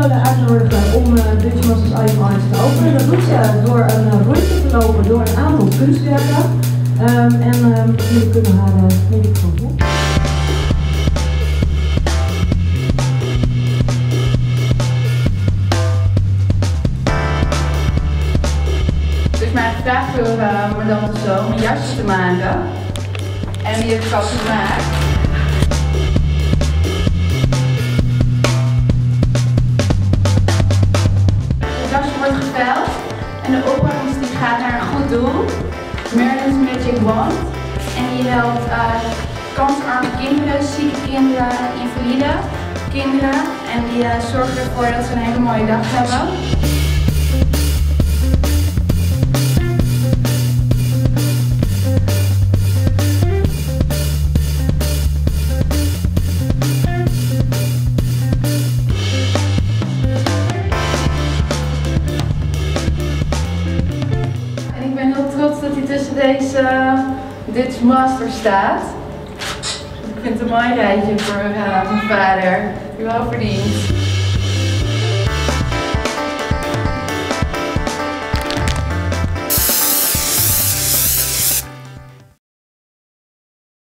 willen uitnodigen om uh, Dutch Masters Item Arts te openen. Dat doet ze door een uh, rondje te lopen door een aantal kunstwerken. Um, en um, jullie kunnen haar uh, microfoon op. Dus mij gevraagd door uh, Madame Tussauds een jasje te maken. En die heb ik al gemaakt. Die gaat naar een goed doel, Maryland's Magic Wand. En die helpt uh, kansarme kinderen, zieke kinderen, invalide kinderen en die uh, zorgt ervoor dat ze een hele mooie dag hebben. Trots dat hij tussen deze Dutch Master staat. Ik vind het een mooi rijtje voor uh, mijn vader. Die wel.